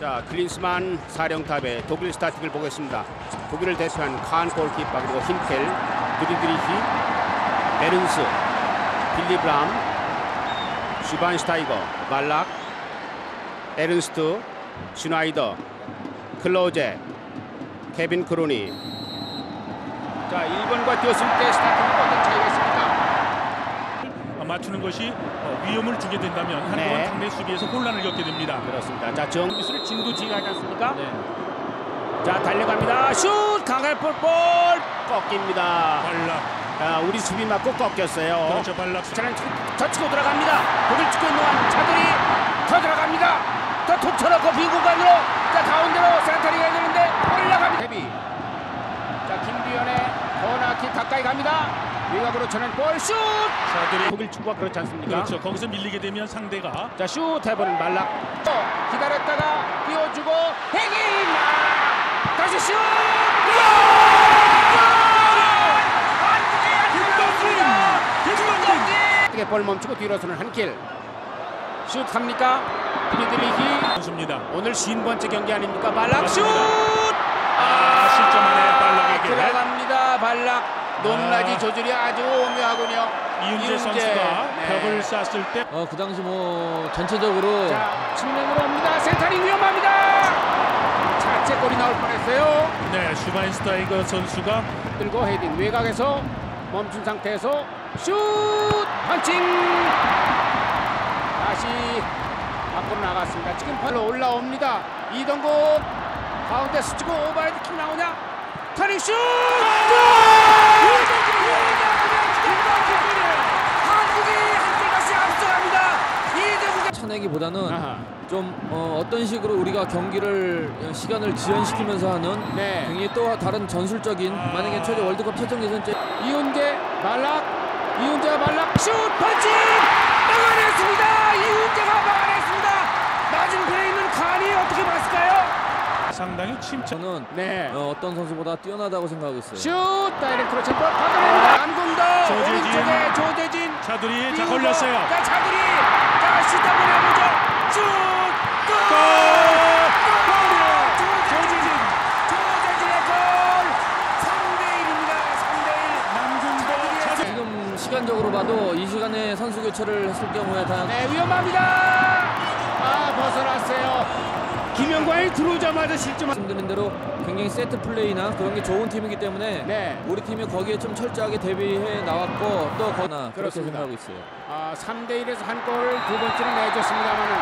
자 클린스만 사령탑의 독일 스타팅을 보겠습니다. 독일을 대표한 칸 골키퍼 그리고 힌텔, 드리드리히, 베른스, 빌리브람, 슈반슈타이거, 말락, 에른스트, 슈나이더, 클로제, 케빈 크로니. 자 1번과 뛰었을 때 스타팅이 어떤 차이가 있습니까? 어, 맞추는 것이 어, 위험을 주게 된다면 한동안 네. 상대 수비에서 혼란을 겪게 됩니다. 그렇습니다. 자 정비수를 진두지휘하지 않습니까? 네. 자 달려갑니다. 슛 강할 볼볼 꺾입니다. 발락 자 우리 수비 맞고 꺾였어요. 그렇죠 발락 차량 젖히고 들어갑니다. 독일 축구 운동한 차들이 더 들어갑니다. 더 톡쳐놓고 비구간으로 자 가운데로 센터링 해야 되는데 올라갑니다. 데비. 자 김두현의 코너킥 가까이 갑니다. 외곽으로 쳐낸 볼 슛. 자들이 독일 축구가 그렇지 않습니까? 그렇죠 거기서 밀리게 되면 상대가 자, 슛 해보는 말락. 또 기다렸다가 띄워주고! 아! 다시 슛! 어떻게 볼 멈추고 뒤로서는 한 길. 슛 합니까? 드리드리기. 선수입니다. 오늘 50번째 경기 아닙니까? 발락 슛! 아, 실점하네, 발락에게. 들어갑니다. 발락. 높낮이 아. 조절이 아주 오묘하군요. 이윤재 선수가 네. 벽을 쐈을 때 어, 그 당시 뭐 전체적으로 자, 측면으로 옵니다. 센터링 위험합니다. 자책골이 나올 뻔했어요. 네, 슈바인슈타이거 선수가 들고 헤딩 외곽에서 멈춘 상태에서 슛 펀칭 다시 밖으로 나갔습니다. 지금 발로 올라옵니다. 이동국 가운데 스치고 오버헤드킥 나오냐? 터닝 슛! 한국이 한골같이 앞서갑니다. 이동국의 차내기보다는 아하. 좀 어, 떤 식으로 우리가 경기를 어, 시간을 지연시키면서 하는 네. 굉장히 또 다른 전술적인 만약에 최대 월드컵 최종 예선제 이훈재 말락. 이훈재가 말락. 슛! 펀칭 막아냈습니다! 이훈재가 막아냈습니다! 맞은편에 있는 칸이 어떻게 봤을까요? 상당히 침착. 저는 네. 어, 어떤 선수보다 뛰어나다고 생각하고 있어요. 슛! 다이렉트로 챔버 받아냅니다. 안군더 조재진. 오른쪽에 조대진. 차들이 자 걸렸어요. 자 차들이 시간적으로 봐도 이 시간에 선수 교체를 했을 경우에 다 네 위험합니다. 아 벗어났어요. 김영광이 들어오자마자 실점. 말씀드린 대로 굉장히 세트 플레이나 그런 게 좋은 팀이기 때문에 네. 우리 팀이 거기에 좀 철저하게 대비해 나왔고 또 거나 그렇게. 생각하고 있어요. 아 3대 1에서 한 골 두 번째는 내줬습니다만은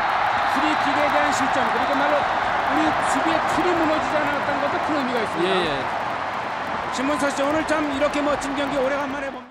프리킥에 대한 실점 그리고 말로 우리 수비의 틀이 무너지지 않았다는 것도 큰 의미가 있습니다. 예 예. 신문서 씨 오늘 참 이렇게 멋진 경기 오래간만에 봅니다.